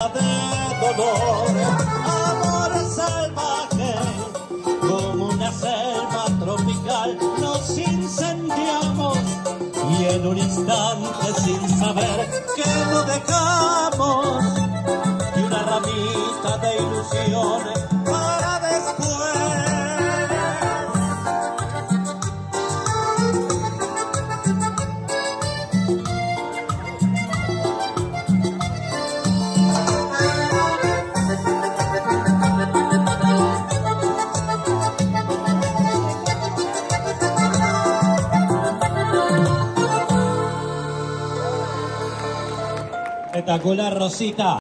de dolor, amor salvaje, como una selva tropical nos incendiamos y en un instante sin saber que lo dejamos y una ramita de ilusiones Espectacular, Rosita.